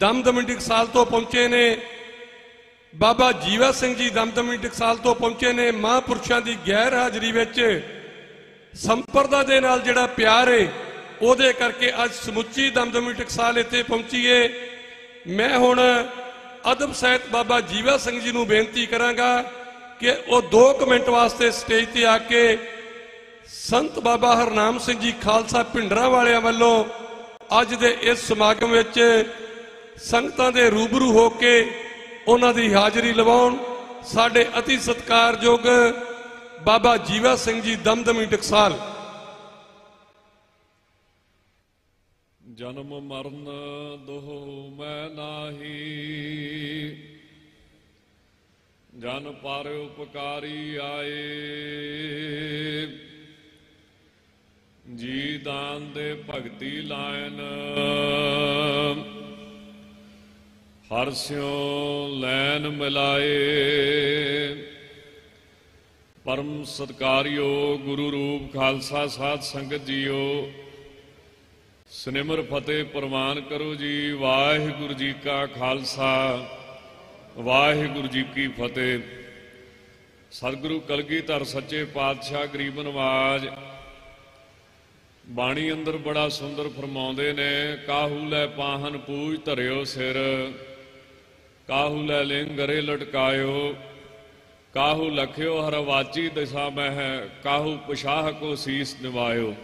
ਦਮਦਮੀ ਟਕਸਾਲ ਤੋਂ ਪਹੁੰਚੇ ਨੇ। ਬਾਬਾ ਜੀਵਾ ਸਿੰਘ ਜੀ ਦਮਦਮੀ ਟਕਸਾਲ ਤੋਂ ਪਹੁੰਚੇ ਨੇ ਮਹਾਂਪੁਰਸ਼ਾਂ ਦੀ ਗੈਰ ਹਾਜ਼ਰੀ ਵਿੱਚ। ਸੰਪਰਦਾ ਦੇ ਨਾਲ ਜਿਹੜਾ ਪਿਆਰ ਏ, ਉਹਦੇ ਕਰਕੇ ਅੱਜ ਸਮੁੱਚੀ ਦਮਦਮੀ ਟਕਸਾਲ ਇੱਥੇ ਪਹੁੰਚੀ ਏ। ਮੈਂ ਹੁਣ ਅਦਬ ਸਹਿਤ ਬਾਬਾ ਜੀਵਾ ਸਿੰਘ ਜੀ ਨੂੰ ਬੇਨਤੀ ਕਰਾਂਗਾ ਕਿ ਉਹ 2 ਮਿੰਟ ਵਾਸਤੇ ਸਟੇਜ ਤੇ ਆ ਕੇ ਸੰਤ ਬਾਬਾ ਹਰਨਾਮ ਸਿੰਘ ਜੀ ਖਾਲਸਾ ਭਿੰਡਰਾ ਵਾਲਿਆਂ ਵੱਲੋਂ ਅੱਜ ਦੇ ਇਸ ਸਮਾਗਮ ਵਿੱਚ ਸੰਗਤਾਂ ਦੇ ਰੂਬਰੂ ਹੋ ਕੇ ਉਹਨਾਂ ਦੀ ਹਾਜ਼ਰੀ ਲਵਾਉਣ। ਸਾਡੇ ਅਤੀ ਸਤਿਕਾਰਯੋਗ ਬਾਬਾ ਜੀਵਾ ਸਿੰਘ ਜੀ ਦਮਦਮੀ ਟਕਸਾਲ। ਜਨਮ ਮਰਨ ਦੋਹ ਮੈਂ ਨਾਹੀ। ਜਨ ਪਰ ਉਪਕਾਰੀ ਆਏ। ਜੀ ਦਾਨ ਦੇ ਭਗਤੀ ਲਾਇਨ। ਹਰ ਸਿਉ ਲੈਨ ਮਿਲਾਏ। ਪਰਮ ਸਤਕਾਰਿਓ ਗੁਰੂ ਰੂਪ ਖਾਲਸਾ ਸਾਧ ਸੰਗਤ ਜੀਓ। ਸਨਿਮਰ ਫਤਿਹ ਪ੍ਰਵਾਨ ਕਰੋ ਜੀ, ਵਾਹਿਗੁਰੂ ਜੀ ਕਾ ਖਾਲਸਾ, ਵਾਹਿਗੁਰੂ ਜੀ ਕੀ ਫਤਿਹ। ਸਤਿਗੁਰੂ ਕਲਗੀਧਰ ਸੱਚੇ ਪਾਤਸ਼ਾਹ ਗਰੀਬ ਨਵਾਜ, ਬਾਣੀ ਅੰਦਰ ਬੜਾ ਸੁੰਦਰ ਫਰਮਾਉਂਦੇ ਨੇ, ਕਾਹੂ ਲੈ ਪਾਹਨ ਪੂਜ ਧਰਿਓ ਸਿਰ। ਕਾਹੂ ਲੈ ਲਿੰਗਰੇ ਲਟਕਾਇਓ, ਕਾਹੂ ਲਖਿਓ ਹਰ ਵਾਚੀ ਦਿਸ਼ਾ ਮਹਿ, ਕਾਹੂ ਪੁਸ਼ਾਹ ਕੋ ਸੀਸ ਨਿਵਾਇਓ।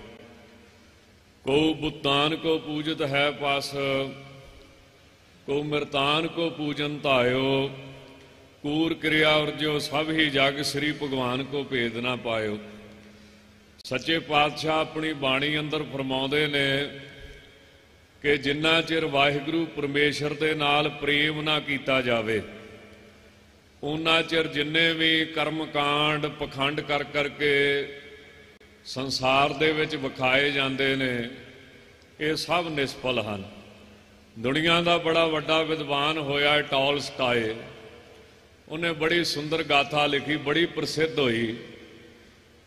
ਕੋ ਬੁਤਾਨ ਕੋ ਪੂਜਤ ਹੈ ਪਾਸ ਕੋ ਮਿਰਤਾਨ ਕੋ ਪੂਜਨ ਧਾਇਓ, ਕੂਰ ਕਿਰਿਆ ਉਰਜੋ ਸਭ ਹੀ ਜਗ ਸ੍ਰੀ ਭਗਵਾਨ ਕੋ ਭੇਦ ਨਾ ਪਾਇਓ। ਸੱਚੇ ਪਾਤਸ਼ਾਹ ਆਪਣੀ ਬਾਣੀ ਅੰਦਰ ਫਰਮਾਉਂਦੇ ਨੇ ਕਿ ਜਿੰਨਾ ਚਿਰ ਵਾਹਿਗੁਰੂ ਪਰਮੇਸ਼ਰ ਦੇ ਨਾਲ ਪ੍ਰੇਮ ਨਾ ਕੀਤਾ ਜਾਵੇ ਉਹਨਾਂ ਚਿਰ ਜਿੰਨੇ ਵੀ ਕਰਮ ਕਾਂਡ ਪਖੰਡ ਕਰ ਕਰਕੇ ਸੰਸਾਰ ਦੇ ਵਿੱਚ ਵਿਖਾਏ ਜਾਂਦੇ ਨੇ, ਇਹ ਸਭ ਨਿਸਫਲ ਹਨ। ਦੁਨੀਆ ਦਾ ਬੜਾ ਵੱਡਾ ਵਿਦਵਾਨ ਹੋਇਆ ਟਾਲਸਟਾਏ। ਉਹਨੇ ਬੜੀ ਸੁੰਦਰ ਗਾਥਾ ਲਿਖੀ, ਬੜੀ ਪ੍ਰਸਿੱਧ ਹੋਈ,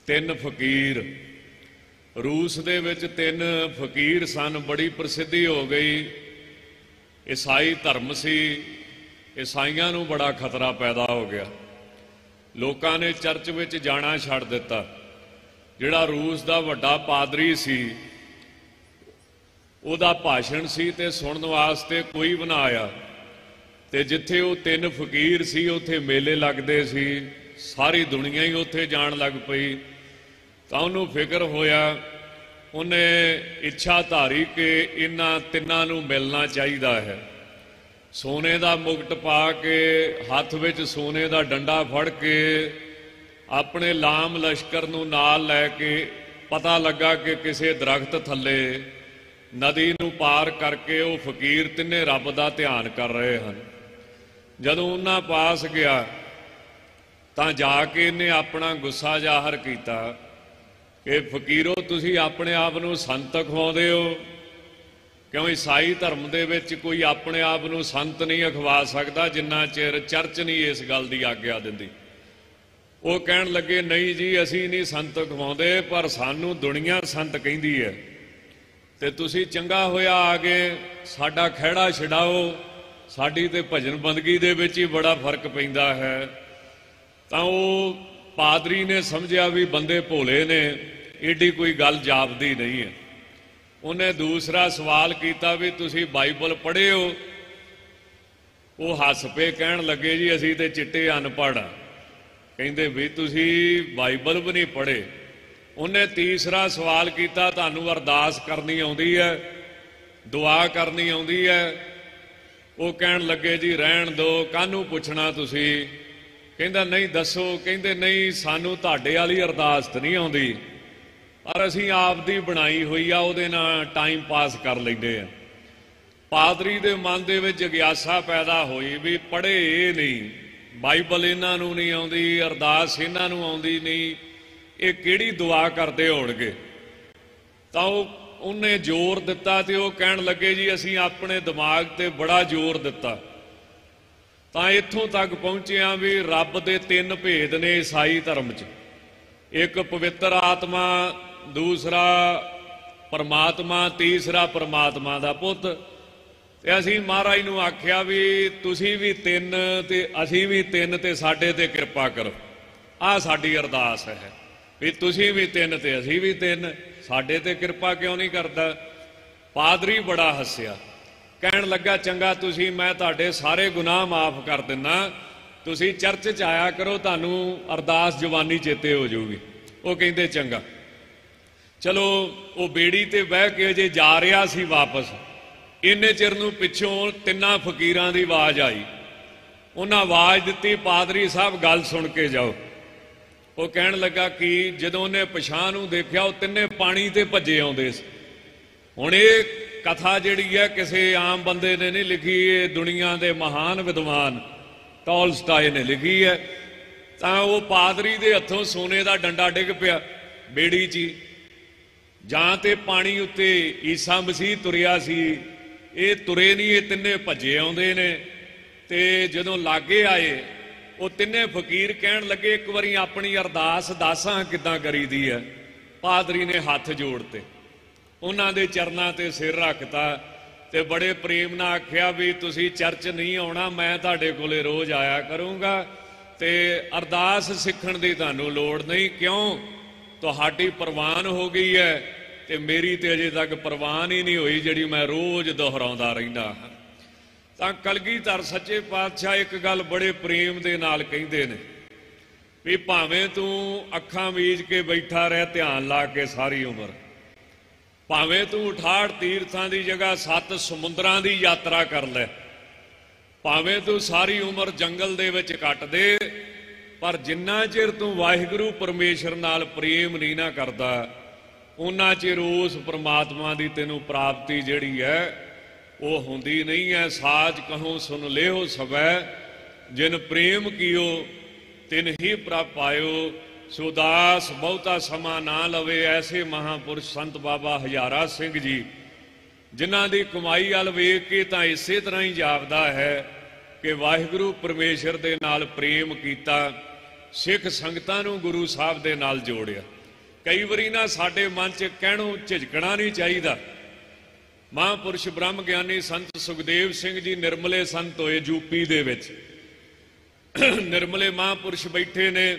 ਤਿੰਨ ਫਕੀਰ। ਰੂਸ ਦੇ ਵਿੱਚ ਤਿੰਨ ਫਕੀਰ ਸਨ, ਬੜੀ ਪ੍ਰਸਿੱਧੀ ਹੋ ਗਈ। ਈਸਾਈ ਧਰਮ ਸੀ, ਈਸਾਈਆਂ ਨੂੰ ਬੜਾ ਖਤਰਾ ਪੈਦਾ ਹੋ ਗਿਆ। ਲੋਕਾਂ ਨੇ ਚਰਚ ਵਿੱਚ ਜਾਣਾ ਛੱਡ ਦਿੱਤਾ। ਜਿਹੜਾ ਰੂਸ ਦਾ ਵੱਡਾ ਪਾਦਰੀ ਸੀ, ਉਹਦਾ ਭਾਸ਼ਣ ਸੀ ਤੇ ਸੁਣਨ ਵਾਸਤੇ ਕੋਈ ਬਣਾ ਆਇਆ। ਤੇ ਜਿੱਥੇ ਉਹ ਤਿੰਨ ਫਕੀਰ ਸੀ, ਉੱਥੇ ਮੇਲੇ ਲੱਗਦੇ ਸੀ, ਸਾਰੀ ਦੁਨੀਆ ਹੀ ਉੱਥੇ ਜਾਣ ਲੱਗ ਪਈ। ਤਾਂ ਉਹਨੂੰ ਫਿਕਰ ਹੋਇਆ, ਉਹਨੇ ਇੱਛਾ ਧਾਰੀ ਕਿ ਇਹਨਾਂ ਤਿੰਨਾਂ ਨੂੰ ਮਿਲਣਾ ਚਾਹੀਦਾ ਹੈ। ਸੋਨੇ ਦਾ ਮੁਕਟ ਪਾ ਕੇ, ਹੱਥ ਵਿੱਚ ਸੋਨੇ ਦਾ ਡੰਡਾ ਫੜ ਕੇ, ਆਪਣੇ ਲਾਮ ਲਸ਼ਕਰ ਨੂੰ ਨਾਲ ਲੈ ਕੇ ਪਤਾ ਲੱਗਾ ਕਿ ਕਿਸੇ ਦਰਖਤ ਥੱਲੇ ਨਦੀ ਨੂੰ ਪਾਰ ਕਰਕੇ ਉਹ ਫਕੀਰ ਤਿੰਨੇ ਰੱਬ ਦਾ ਧਿਆਨ ਕਰ ਰਹੇ ਹਨ। ਜਦੋਂ ਉਹਨਾਂ ਪਾਸ ਗਿਆ, ਤਾਂ ਜਾ ਕੇ ਇਹਨੇ ਆਪਣਾ ਗੁੱਸਾ ਜ਼ਾਹਰ ਕੀਤਾ। ਕਿ ਫਕੀਰੋ, ਤੁਸੀਂ ਆਪਣੇ ਆਪ ਨੂੰ ਸੰਤ ਖਵਾਉਂਦੇ ਹੋ। ਕਿਉਂ ਈਸਾਈ ਧਰਮ ਦੇ ਵਿੱਚ ਕੋਈ ਆਪਣੇ ਆਪ ਨੂੰ ਸੰਤ ਨਹੀਂ ਅਖਵਾ ਸਕਦਾ, ਜਿੰਨਾ ਚਿਰ ਚਰਚ ਨਹੀਂ ਇਸ ਗੱਲ ਦੀ ਆਗਿਆ ਦਿੰਦੀ। ਉਹ ਕਹਿਣ ਲੱਗੇ, ਨਹੀਂ ਜੀ, ਅਸੀਂ ਨਹੀਂ ਸੰਤ ਖਵਾਉਂਦੇ ਪਰ ਸਾਨੂੰ ਦੁਨੀਆ ਸੰਤ ਕਹਿੰਦੀ ਹੈ। ਤੇ ਤੁਸੀਂ ਚੰਗਾ ਹੋਇਆ ਆ ਗਏ ਸਾਡਾ ਖਿਹੜਾ ਛਡਾਓ, ਸਾਡੀ ਤੇ ਭਜਨ ਬੰਦਗੀ ਦੇ ਵਿੱਚ ਹੀ ਬੜਾ ਫ਼ਰਕ ਪੈਂਦਾ ਹੈ। ਤਾਂ ਉਹ ਪਾਦਰੀ ਨੇ ਸਮਝਿਆ ਵੀ ਬੰਦੇ ਭੋਲੇ ਨੇ। ਏਡੀ ਕੋਈ ਗੱਲ ਜਾਪਦੀ ਨਹੀਂ ਹੈ। ਉਹਨੇ ਦੂਸਰਾ ਸਵਾਲ ਕੀਤਾ ਵੀ ਤੁਸੀਂ ਬਾਈਬਲ ਪੜ੍ਹੇ ਹੋ? ਉਹ ਹੱਸ ਪਏ, ਕਹਿਣ ਲੱਗੇ, ਜੀ, ਅਸੀਂ ਤੇ ਚਿੱਟੇ ਅਨਪੜ੍ਹ ਆ। ਕਹਿੰਦੇ, ਵੀ ਤੁਸੀਂ ਬਾਈਬਲ ਵੀ ਨਹੀਂ ਪੜ੍ਹੇ? ਉਹਨੇ ਤੀਸਰਾ ਸਵਾਲ ਕੀਤਾ, ਤੁਹਾਨੂੰ ਅਰਦਾਸ ਕਰਨੀ ਆਉਂਦੀ ਹੈ? ਦੁਆ ਕਰਨੀ ਆਉਂਦੀ ਹੈ? ਉਹ ਕਹਿਣ ਲੱਗੇ, ਜੀ, ਰਹਿਣ ਦਿਓ ਕਾਹਨੂੰ ਪੁੱਛਣਾ ਤੁਸੀਂ? ਕਹਿੰਦਾ, ਨਹੀਂ, ਦੱਸੋ। ਕਹਿੰਦੇ, ਨਹੀਂ, ਸਾਨੂੰ ਤੁਹਾਡੇ ਵਾਲੀ ਅਰਦਾਸ ਨਹੀਂ ਆਉਂਦੀ। ਪਰ ਅਸੀਂ ਆਪ ਦੀ ਬਣਾਈ ਹੋਈ ਆ, ਉਹਦੇ ਨਾਲ ਟਾਈਮ ਪਾਸ ਕਰ ਲੈਂਦੇ ਆ। ਪਾਦਰੀ ਦੇ ਮਨ ਦੇ ਵਿੱਚ ਜਿਗਿਆਸਾ ਪੈਦਾ ਹੋਈ ਵੀ ਪੜ੍ਹੇ ਇਹ ਨਹੀਂ, ਬਾਈਬਲ ਇਹਨਾਂ ਨੂੰ ਨਹੀਂ ਆਉਂਦੀ, ਅਰਦਾਸ ਇਹਨਾਂ ਨੂੰ ਆਉਂਦੀ ਨਹੀਂ, ਇਹ ਕਿਹੜੀ ਦੁਆ ਕਰਦੇ ਹੋਣਗੇ? ਤਾਂ ਉਹ ਉਹਨੇ ਜ਼ੋਰ ਦਿੱਤਾ ਤੇ ਉਹ ਕਹਿਣ ਲੱਗੇ, ਜੀ, ਅਸੀਂ ਆਪਣੇ ਦਿਮਾਗ ਤੇ ਬੜਾ ਜ਼ੋਰ ਦਿੱਤਾ। ਤਾਂ ਇੱਥੋਂ ਤੱਕ ਪਹੁੰਚਿਆ ਵੀ ਰੱਬ ਦੇ ਤਿੰਨ ਭੇਦ ਨੇ ਈਸਾਈ ਧਰਮ 'ਚ। ਇੱਕ ਪਵਿੱਤਰ ਆਤਮਾ ਦੂਸਰਾ ਪਰਮਾਤਮਾ, ਤੀਸਰਾ ਪਰਮਾਤਮਾ ਦਾ ਪੁੱਤ। ਤੇ ਅਸੀਂ ਮਹਾਰਾਜ ਨੂੰ ਆਖਿਆ ਵੀ ਤੁਸੀਂ ਵੀ ਤਿੰਨ ਤੇ ਅਸੀਂ ਵੀ ਤਿੰਨ ਤੇ ਸਾਡੇ ਤੇ ਕਿਰਪਾ ਕਰੋ। ਆ ਸਾਡੀ ਅਰਦਾਸ ਹੈ ਵੀ ਤੁਸੀਂ ਵੀ ਤਿੰਨ ਤੇ ਅਸੀਂ ਵੀ ਤਿੰਨ। ਸਾਡੇ ਤੇ ਕਿਰਪਾ ਕਿਉਂ ਨਹੀਂ ਕਰਦਾ? ਪਾਦਰੀ ਬੜਾ ਹੱਸਿਆ। ਕਹਿਣ ਲੱਗਾ, ਚੰਗਾ, ਤੁਸੀਂ, ਮੈਂ ਤੁਹਾਡੇ ਸਾਰੇ ਗੁਨਾਹ ਮਾਫ ਕਰ ਦਿੰਨਾ। ਤੁਸੀਂ ਚਰਚ ਚ ਆਇਆ ਕਰੋ, ਤੁਹਾਨੂੰ ਅਰਦਾਸ ਜਵਾਨੀ ਚੇਤੇ ਹੋ ਜਾਊਗੀ। ਉਹ ਕਹਿੰਦੇ, ਚੰਗਾ। ਚਲੋ, ਉਹ ਬੇੜੀ ਤੇ ਬਹਿ ਕੇ ਜੇ ਜਾ ਰਿਹਾ ਸੀ ਵਾਪਸ। ਇੰਨੇ ਚਿਰ ਨੂੰ ਪਿੱਛੋਂ ਤਿੰਨਾਂ ਫਕੀਰਾਂ ਦੀ ਆਵਾਜ਼ ਆਈ। ਉਹਨਾਂ ਆਵਾਜ਼ ਦਿੱਤੀ, ਪਾਦਰੀ ਸਾਹਿਬ, ਗੱਲ ਸੁਣ ਕੇ ਜਾਓ। ਉਹ ਕਹਿਣ ਲੱਗਾ ਕਿ ਜਦੋਂ ਉਹਨੇ ਪਛਾਣ ਨੂੰ ਦੇਖਿਆ, ਉਹ ਤਿੰਨੇ ਪਾਣੀ ਤੇ ਭੱਜੇ ਆਉਂਦੇ ਸੀ। ਹੁਣ ਇਹ ਕਥਾ ਜਿਹੜੀ ਹੈ, ਕਿਸੇ ਆਮ ਬੰਦੇ ਨੇ ਨਹੀਂ ਲਿਖੀ, ਇਹ ਦੁਨੀਆ ਦੇ ਮਹਾਨ ਵਿਦਵਾਨ ਟੋਲਸਟਾਏ ਨੇ ਲਿਖੀ ਹੈ। ਤਾਂ ਉਹ ਪਾਦਰੀ ਦੇ ਹੱਥੋਂ ਸੋਨੇ ਦਾ ਡੰਡਾ ਡਿੱਗ ਪਿਆ, ਬੇੜੀ 'ਚ ਹੀ। ਜਾਂ ਤੇ ਪਾਣੀ ਉੱਤੇ ਈਸਾ ਮਸੀਹ ਤੁਰਿਆ ਸੀ, ਇਹ ਤੁਰੇ ਨਹੀਂ, ਇਹ ਤਿੰਨੇ ਭੱਜੇ ਆਉਂਦੇ ਨੇ। ਤੇ ਜਦੋਂ ਲਾਗੇ ਆਏ, ਉਹ ਤਿੰਨੇ ਫਕੀਰ ਕਹਿਣ ਲੱਗੇ, ਇੱਕ ਵਾਰੀ ਆਪਣੀ ਅਰਦਾਸ ਦੱਸਾਂ ਕਿਦਾਂ ਕਰੀਦੀ ਹੈ? ਪਾਦਰੀ ਨੇ ਹੱਥ ਜੋੜਤੇ। ਉਹਨਾਂ ਦੇ ਚਰਨਾਂ ਤੇ ਸਿਰ ਰੱਖਤਾ ਤੇ ਬੜੇ ਪ੍ਰੇਮ ਨਾਲ ਆਖਿਆ, ਵੀ ਤੁਸੀਂ ਚਰਚ ਨਹੀਂ ਆਉਣਾ, ਮੈਂ ਤੁਹਾਡੇ ਕੋਲੇ ਰੋਜ਼ ਆਇਆ ਕਰੂੰਗਾ ਤੇ ਅਰਦਾਸ ਸਿੱਖਣ ਦੀ ਤੁਹਾਨੂੰ ਲੋੜ ਨਹੀਂ। ਕਿਉਂ? ਤੁਹਾਡੀ ਪ੍ਰਵਾਨ ਹੋ ਗਈ ਹੈ। ਤੇ ਮੇਰੀ ਤੇ ਅਜੇ ਤੱਕ ਪ੍ਰਵਾਨ ਹੀ ਨਹੀਂ ਹੋਈ ਜਿਹੜੀ ਮੈਂ ਰੋਜ਼ ਦੁਹਰਾਉਂਦਾ ਰਹਿੰਦਾ ਹਾਂ। ਤਾਂ ਕਲਗੀਧਰ ਸੱਚੇ ਪਾਤਸ਼ਾਹ ਇੱਕ ਗੱਲ ਬੜੇ ਪ੍ਰੇਮ ਦੇ ਨਾਲ ਕਹਿੰਦੇ ਨੇ ਵੀ ਭਾਵੇਂ ਤੂੰ ਅੱਖਾਂ ਮੀਚ ਕੇ ਬੈਠਾ ਰਹਿ, ਧਿਆਨ ਲਾ ਕੇ ਸਾਰੀ ਉਮਰ, ਭਾਵੇਂ ਤੂੰ 68 ਤੀਰਥਾਂ ਦੀ ਜਗ੍ਹਾ ਸੱਤ ਸਮੁੰਦਰਾਂ ਦੀ ਯਾਤਰਾ ਕਰ ਲੈ, ਭਾਵੇਂ ਤੂੰ ਸਾਰੀ ਉਮਰ ਜੰਗਲ ਦੇ ਵਿੱਚ ਕੱਟ ਦੇ, ਪਰ ਜਿੰਨਾ ਚਿਰ ਤੂੰ ਵਾਹਿਗੁਰੂ ਪਰਮੇਸ਼ਰ ਨਾਲ ਪ੍ਰੇਮ ਨਹੀਂ ਨਾ ਕਰਦਾ ਉਹਨਾਂ ਚਿਰ ਉਸ ਪ੍ਰਮਾਤਮਾ ਦੀ ਤੈਨੂੰ ਪ੍ਰਾਪਤੀ ਜਿਹੜੀ ਹੈ, ਉਹ ਹੁੰਦੀ ਨਹੀਂ ਹੈ। ਸਾਜ ਕਹੋ, ਸੁਨ ਲਿਓ ਸਵੈ ਜਿਨ ਪ੍ਰੇਮ ਕੀਓ, ਤਿਨ ਹੀ ਪ੍ਰਪਾਇਓ ਸੁਦਾਸ ਬਹੁਤਾ ਸਮਾਂ ਨਾ ਲਵੇ ਐਸੇ ਮਹਾਪੁਰਸ਼ ਸੰਤ ਬਾਬਾ ਹਜ਼ਾਰਾ ਸਿੰਘ ਜੀ। ਜਿਨ੍ਹਾਂ ਦੀ ਕਮਾਈ ਵੱਲ ਵੇਖ ਕੇ ਤਾਂ ਇਸੇ ਤਰ੍ਹਾਂ ਹੀ ਜਾਪਦਾ ਹੈ ਕਿ ਵਾਹਿਗੁਰੂ ਪਰਮੇਸ਼ਰ ਦੇ ਨਾਲ ਪ੍ਰੇਮ ਕੀਤਾ, ਸਿੱਖ ਸੰਗਤਾਂ ਨੂੰ ਗੁਰੂ ਸਾਹਿਬ ਦੇ ਨਾਲ ਜੋੜਿਆ। ਕਈ ਵਾਰੀ ਨਾ ਸਾਡੇ ਮਨ 'ਚ ਕਹਿਣੋਂ ਝਿਜਕਣਾ ਨਹੀਂ ਚਾਹੀਦਾ। ਮਹਾਂਪੁਰਸ਼ ਬ੍ਰਹਮ ਗਿਆਨੀ ਸੰਤ ਸੁਖਦੇਵ ਸਿੰਘ ਜੀ ਨਿਰਮਲੇ ਸੰਤ ਹੋਏ ਯੂਪੀ ਦੇ ਵਿੱਚ। ਨਿਰਮਲੇ ਮਹਾਂਪੁਰਸ਼ ਬੈਠੇ ਨੇ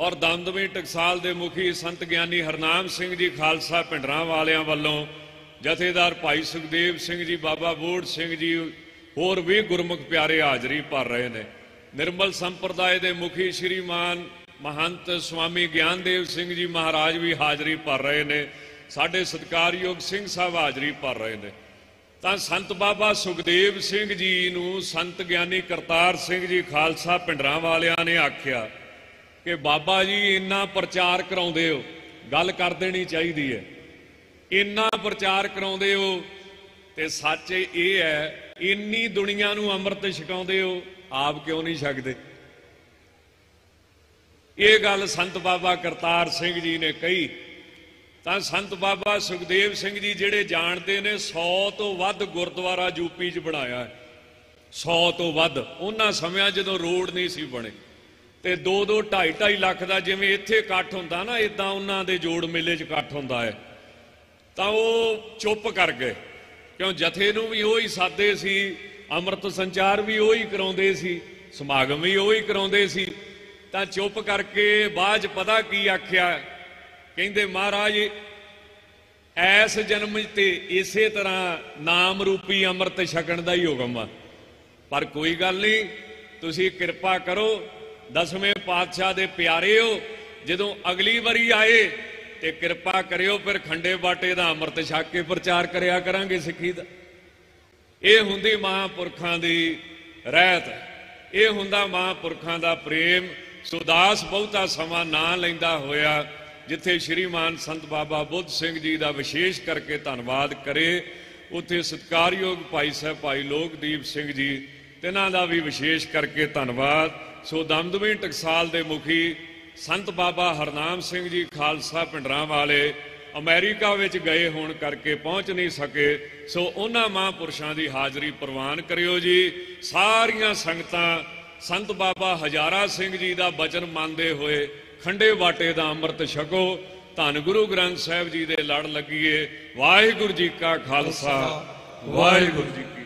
ਔਰ ਦਮਦਮੀ ਟਕਸਾਲ ਦੇ ਮੁਖੀ ਸੰਤ ਗਿਆਨੀ ਹਰਨਾਮ ਸਿੰਘ ਜੀ ਖਾਲਸਾ ਪਿੰਡਰਾਂ ਵਾਲਿਆਂ ਵੱਲੋਂ ਜਥੇਦਾਰ ਭਾਈ ਸੁਖਦੇਵ ਸਿੰਘ ਜੀ, ਬਾਬਾ ਬੋੜ ਸਿੰਘ ਜੀ, ਹੋਰ ਵੀ ਗੁਰਮੁਖ ਪਿਆਰੇ ਹਾਜ਼ਰੀ ਭਰ ਰਹੇ ਨੇ। ਨਿਰਮਲ ਸੰਪਰਦਾਇ ਦੇ ਮੁਖੀ ਸ਼੍ਰੀਮਾਨ ਮਹੰਤ ਸਵਾਮੀ ਗਿਆਨਦੇਵ ਸਿੰਘ ਜੀ ਮਹਾਰਾਜ ਵੀ ਹਾਜ਼ਰੀ ਭਰ ਰਹੇ ਨੇ, ਸਾਡੇ ਸਤਿਕਾਰਯੋਗ ਸਿੰਘ ਸਾਹਿਬ ਹਾਜ਼ਰੀ ਭਰ ਰਹੇ ਨੇ। ਤਾਂ ਸੰਤ ਬਾਬਾ ਸੁਖਦੇਵ ਸਿੰਘ ਜੀ ਨੂੰ ਸੰਤ ਗਿਆਨੀ ਕਰਤਾਰ ਸਿੰਘ ਜੀ ਖਾਲਸਾ ਪਿੰਡਰਾਂ ਵਾਲਿਆਂ ਨੇ ਆਖਿਆ ਕਿ ਬਾਬਾ ਜੀ, ਇੰਨਾ ਪ੍ਰਚਾਰ ਕਰਾਉਂਦੇ ਹੋ, ਗੱਲ ਕਰ ਦੇਣੀ ਚਾਹੀਦੀ ਹੈ। ਇੰਨਾ ਪ੍ਰਚਾਰ ਕਰਾਉਂਦੇ ਹੋ ਤੇ ਸੱਚ ਇਹ ਹੈ, ਇੰਨੀ ਦੁਨੀਆ ਨੂੰ ਅੰਮ੍ਰਿਤ ਛਕਾਉਂਦੇ ਹੋ, ਆਪ ਕਿਉਂ ਨਹੀਂ ਛਕਦੇ? ਇਹ ਗੱਲ ਸੰਤ ਬਾਬਾ ਕਰਤਾਰ ਸਿੰਘ ਜੀ ਨੇ ਕਹੀ। ਤਾਂ ਸੰਤ ਬਾਬਾ ਸੁਖਦੇਵ ਸਿੰਘ ਜੀ ਜਿਹੜੇ ਜਾਣਦੇ ਨੇ 100 ਤੋਂ ਵੱਧ ਗੁਰਦੁਆਰਾ ਯੂਪੀ 'ਚ ਬਣਾਇਆ ਹੈ। 100 ਤੋਂ ਵੱਧ। ਉਹਨਾਂ ਸਮਿਆਂ ਜਦੋਂ ਰੋਡ ਨਹੀਂ ਸੀ ਬਣੇ ਤੇ 2 2 2.5 2.5 ਲੱਖ ਦਾ ਜਿਵੇਂ ਇੱਥੇ ਇਕੱਠ ਹੁੰਦਾ ਨਾ ਇਦਾਂ ਉਹਨਾਂ ਦੇ ਜੋੜ ਮੇਲੇ 'ਚ ਇਕੱਠ ਹੁੰਦਾ ਹੈ। ਤਾਂ ਉਹ ਚੁੱਪ ਕਰ ਗਏ। ਕਿਉਂ? ਜਥੇ ਨੂੰ ਵੀ ਉਹੀ ਸਾਦੇ ਸੀ, ਅੰਮ੍ਰਿਤ ਸੰਚਾਰ ਵੀ ਉਹੀ ਕਰਾਉਂਦੇ ਸੀ, ਸਮਾਗਮ ਵੀ ਉਹੀ ਕਰਾਉਂਦੇ ਸੀ। ਤਾਂ ਚੁੱਪ ਕਰਕੇ ਬਾਅਦ 'ਚ ਪਤਾ ਕੀ ਆਖਿਆ? ਕਹਿੰਦੇ, ਮਹਾਰਾਜ, ਐਸ ਜਨਮ ਤੇ ਇਸੇ ਤਰ੍ਹਾਂ ਨਾਮ ਰੂਪੀ ਅੰਮ੍ਰਿਤ ਛਕਣ ਦਾ ਹੀ ਹੁਕਮ ਆ। ਪਰ ਕੋਈ ਗੱਲ ਨਹੀਂ, ਤੁਸੀਂ ਕਿਰਪਾ ਕਰੋ, ਦਸਵੇਂ ਪਾਤਸ਼ਾਹ ਦੇ ਪਿਆਰੇ ਹੋ ਜਦੋਂ ਅਗਲੀ ਵਾਰੀ ਆਏ ਤੇ ਕਿਰਪਾ ਕਰਿਓ, ਫਿਰ ਖੰਡੇ ਬਾਟੇ ਦਾ ਅੰਮ੍ਰਿਤ ਛਕ ਕੇ ਪ੍ਰਚਾਰ ਕਰਿਆ ਕਰਾਂਗੇ ਸਿੱਖੀ ਦਾ। ਇਹ ਹੁੰਦੀ ਮਹਾਂਪੁਰਖਾਂ ਦੀ ਰਹਿਤ, ਇਹ ਹੁੰਦਾ ਮਹਾਂਪੁਰਖਾਂ ਦਾ ਪ੍ਰੇਮ ਸੁਦਾਸ ਬਹੁਤਾ ਸਮਾਂ ਨਾ ਲੈਂਦਾ ਹੋਇਆ, ਜਿੱਥੇ ਸ਼੍ਰੀਮਾਨ ਸੰਤ ਬਾਬਾ ਬੁੱਧ ਸਿੰਘ ਜੀ ਦਾ ਵਿਸ਼ੇਸ਼ ਕਰਕੇ ਧੰਨਵਾਦ ਕਰੇ, ਉੱਥੇ ਸਤਿਕਾਰਯੋਗ ਭਾਈ ਸਾਹਿਬ ਭਾਈ ਲੋਕਦੀਪ ਸਿੰਘ ਜੀ, ਤਿਨਾਂ ਦਾ ਵੀ ਵਿਸ਼ੇਸ਼ ਕਰਕੇ ਧੰਨਵਾਦ। ਸੋ ਦਮਦਮੀ ਟਕਸਾਲ ਦੇ ਮੁਖੀ ਸੰਤ ਬਾਬਾ ਹਰਨਾਮ ਸਿੰਘ ਜੀ ਖਾਲਸਾ ਪਿੰਡਰਾਂ ਵਾਲੇ ਅਮਰੀਕਾ ਵਿੱਚ ਗਏ ਹੋਣ ਕਰਕੇ ਪਹੁੰਚ ਨਹੀਂ ਸਕੇ, ਸੋ ਉਹਨਾਂ ਮਹਾਂਪੁਰਸ਼ਾਂ ਦੀ ਹਾਜ਼ਰੀ ਪ੍ਰਵਾਨ ਕਰਿਓ ਜੀ। ਸਾਰੀਆਂ ਸੰਗਤਾਂ ਸੰਤ ਬਾਬਾ ਹਜ਼ਾਰਾ ਸਿੰਘ ਜੀ ਦਾ ਬਚਨ ਮੰਨਦੇ ਹੋਏ ਖੰਡੇ ਵਾਟੇ ਦਾ ਅੰਮ੍ਰਿਤ ਛਕੋ, ਧੰਨ ਗੁਰੂ ਗ੍ਰੰਥ ਸਾਹਿਬ ਜੀ ਦੇ ਲੜ ਲੱਗੀਏ। ਵਾਹਿਗੁਰੂ ਜੀ ਕਾ ਖਾਲਸਾ, ਵਾਹਿਗੁਰੂ ਜੀ ਕੀ